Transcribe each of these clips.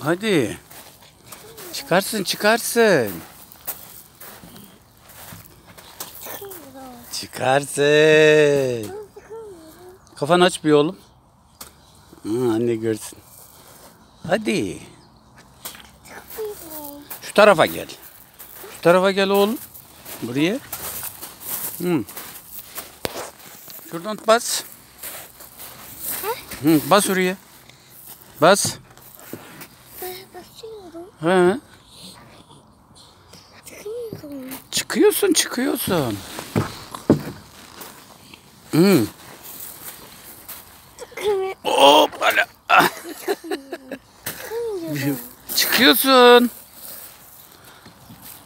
Hadi. Çıkarsın çıkarsın. Çıkarsın. Kafanı aç bir oğlum. Ha, anne görsün. Hadi. Şu tarafa gel. Şu tarafa gel oğlum. Buraya. Hı. Şuradan bas. Hı, bas oraya. Bas. Ha. Çıkıyorum. Çıkıyorsun çıkıyorsun. Hı. Hop hala. Çıkıyorsun.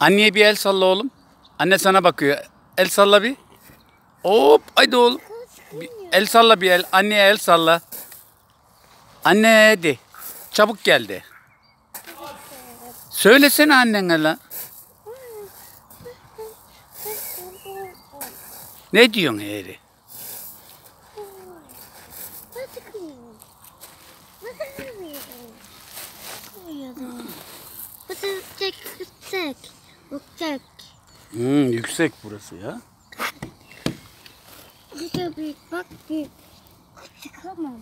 Anneye bir el salla oğlum. Anne sana bakıyor. El salla bir. Hop haydi oğlum. Bir el salla bir el. Anneye el salla. Anne de. Çabuk geldi. Söylesene annene. Ne diyorsun. Burası yüksek, yüksek. Yüksek. Hmm, yüksek burası ya. Burada büyük, bak büyük. Çıkamam.